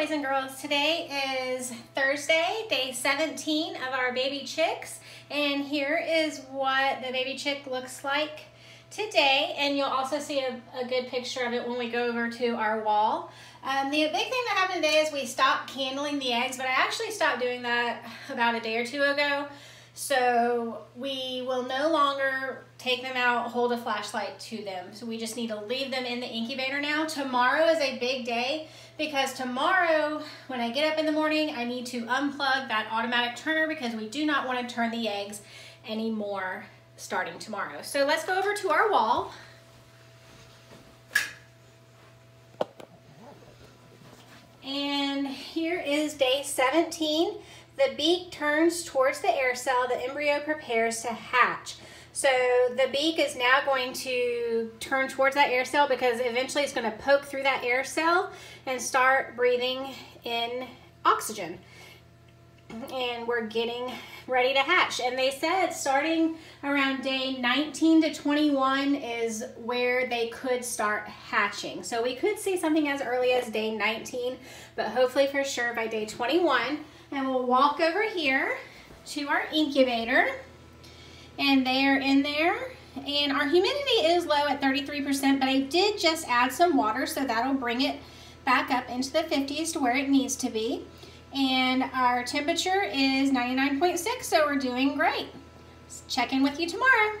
boys and girls. Today is Thursday, day 17 of our baby chicks. And here is what the baby chick looks like today. And you'll also see a, a good picture of it when we go over to our wall. Um, the big thing that happened today is we stopped candling the eggs, but I actually stopped doing that about a day or two ago. So we will no longer take them out, hold a flashlight to them. So we just need to leave them in the incubator now. Tomorrow is a big day because tomorrow when I get up in the morning, I need to unplug that automatic turner because we do not want to turn the eggs anymore starting tomorrow. So let's go over to our wall. And here is day 17. The beak turns towards the air cell. The embryo prepares to hatch. So the beak is now going to turn towards that air cell because eventually it's going to poke through that air cell and start breathing in oxygen. And we're getting ready to hatch. And they said starting around day 19 to 21 is where they could start hatching. So we could see something as early as day 19, but hopefully for sure by day 21. And we'll walk over here to our incubator and they are in there. And our humidity is low at 33%, but I did just add some water, so that'll bring it back up into the 50s to where it needs to be. And our temperature is 99.6, so we're doing great. Check in with you tomorrow.